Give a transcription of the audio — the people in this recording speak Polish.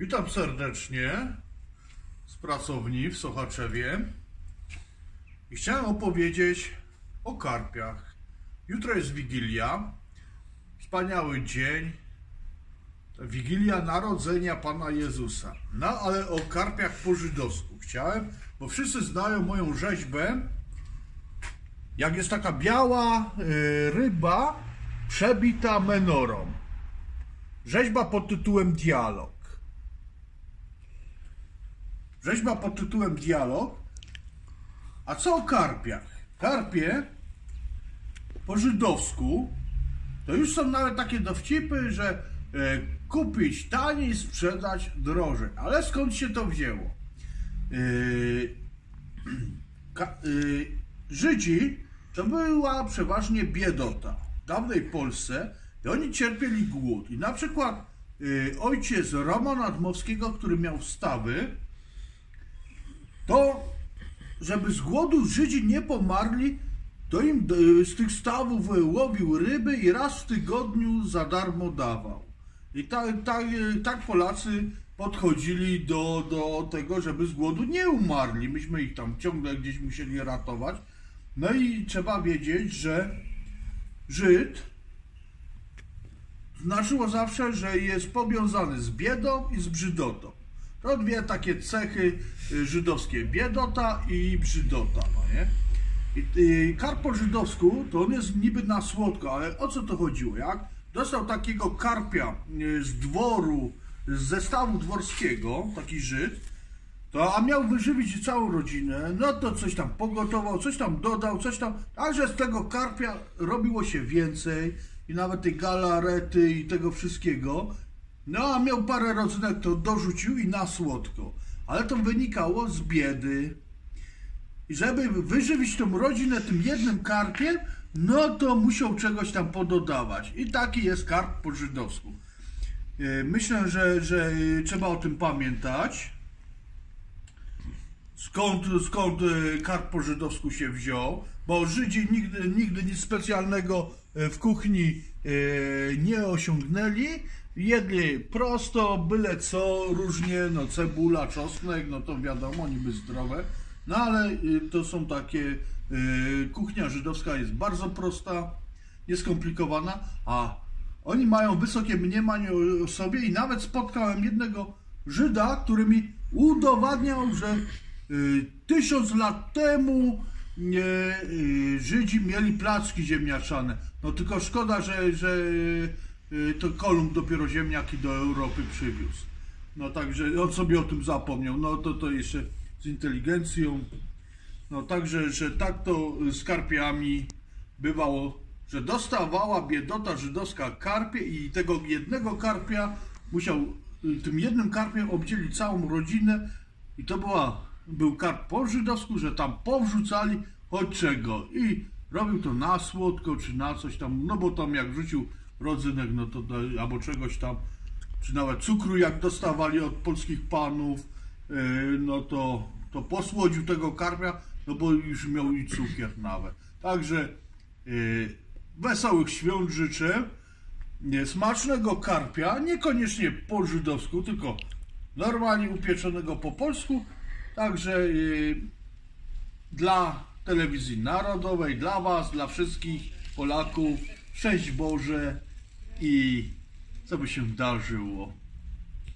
Witam serdecznie z pracowni w Sochaczewie i chciałem opowiedzieć o karpiach. Jutro jest Wigilia, wspaniały dzień, Wigilia Narodzenia Pana Jezusa. No ale o karpiach po żydowsku chciałem, bo wszyscy znają moją rzeźbę, jak jest taka biała y, ryba przebita menorą. Rzeźba pod tytułem Dialog. Rzeźba pod tytułem Dialog. A co o karpiach? Karpie po żydowsku to już są nawet takie dowcipy, że e, kupić taniej, sprzedać drożej. Ale skąd się to wzięło? E, e, Żydzi to była przeważnie biedota w dawnej Polsce i oni cierpieli głód. I na przykład ojciec Romana Admowskiego, który miał wstawy, to żeby z głodu Żydzi nie pomarli, to im y, z tych stawów łowił ryby i raz w tygodniu za darmo dawał. I tak, tak, tak Polacy podchodzili do, do tego, żeby z głodu nie umarli. Myśmy ich tam ciągle gdzieś musieli ratować. No i trzeba wiedzieć, że Żyd znaczyło zawsze, że jest powiązany z biedą i z brzydotą. To dwie takie cechy y, żydowskie, biedota i brzydota, no nie? I, i karp po żydowsku to on jest niby na słodko, ale o co to chodziło? Jak dostał takiego karpia y, z dworu, z zestawu dworskiego, taki Żyd, to, a miał wyżywić całą rodzinę, no to coś tam pogotował, coś tam dodał, coś tam, a że z tego karpia robiło się więcej i nawet tej galarety i tego wszystkiego, no a miał parę rodzynek, to dorzucił i na słodko. Ale to wynikało z biedy. I żeby wyżywić tą rodzinę tym jednym karpiem, no to musiał czegoś tam pododawać. I taki jest karp po żydowsku. Yy, Myślę, że, że trzeba o tym pamiętać. Skąd, skąd e, karp po żydowsku się wziął? Bo Żydzi nigdy, nigdy nic specjalnego e, w kuchni e, nie osiągnęli. Jedli prosto, byle co, różnie, no cebula, czosnek, no to wiadomo, niby zdrowe. No ale e, to są takie, e, kuchnia żydowska jest bardzo prosta, nieskomplikowana, a oni mają wysokie mniemanie o- sobie i nawet spotkałem jednego Żyda, który mi udowadniał, że y, tysiąc lat temu y, y, Żydzi mieli placki ziemniaczane. No tylko szkoda, że, że y, to Kolumb dopiero ziemniaki do Europy przywiózł. No także on sobie o tym zapomniał. No to to jeszcze z inteligencją. No także, że tak to z karpiami bywało, że dostawała biedota żydowska karpie i tego jednego karpia musiał y, tym jednym karpiem obdzielić całą rodzinę i to była, był karp po żydowsku, że tam powrzucali choć czego i robił to na słodko czy na coś tam, no bo tam jak wrzucił rodzynek, no to albo czegoś tam, czy nawet cukru jak dostawali od polskich panów, yy, no to, to posłodził tego karpia, no bo już miał i cukier nawet. Także yy, wesołych świąt życzę, smacznego karpia, niekoniecznie po żydowsku, tylko normalnie upieczonego po polsku, także yy, dla telewizji narodowej, dla Was, dla wszystkich Polaków, szczęść Boże i co by się darzyło.